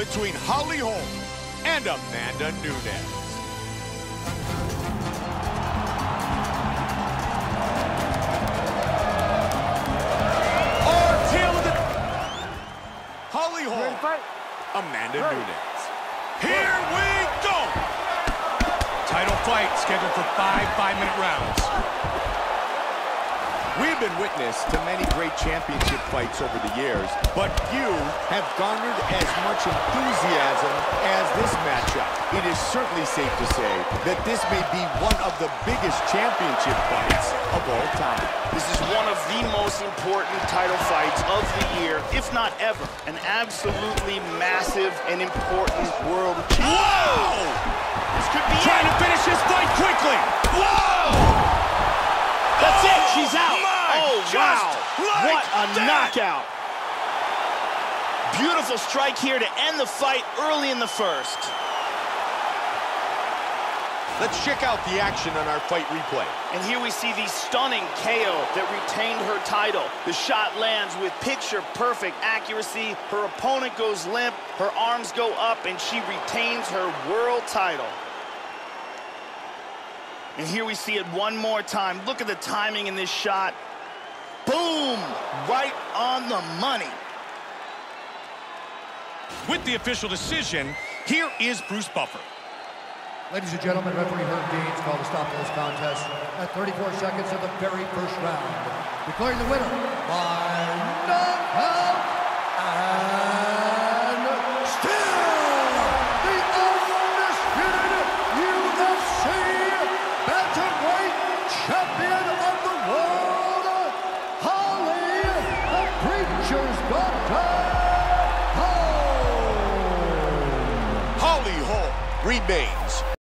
between Holly Holm and Amanda Nunes. Our tale of the... Holly Holm, Amanda Nunes. Here we go! Title fight scheduled for five five-minute rounds. We've been witness to many great championship fights over the years, but few have garnered as much enthusiasm as this matchup. It is certainly safe to say that this may be one of the biggest championship fights of all time. This is one of the most important title fights of the year, if not ever. An absolutely massive and important world Whoa! This could be Trying it. to finish this fight quickly. Wow. like what a that. knockout. Beautiful strike here to end the fight early in the first. Let's check out the action on our fight replay. And here we see the stunning KO that retained her title. The shot lands with picture-perfect accuracy. Her opponent goes limp, her arms go up, and she retains her world title. And here we see it one more time. Look at the timing in this shot. Boom! Right on the money. With the official decision, here is Bruce Buffer. Ladies and gentlemen, referee Herb Deans called a stop to this contest at 34 seconds of the very first round, declaring the winner by knockout and still the undisputed UFC bantamweight champion of the world, Holly the Holm. Holly Holm remains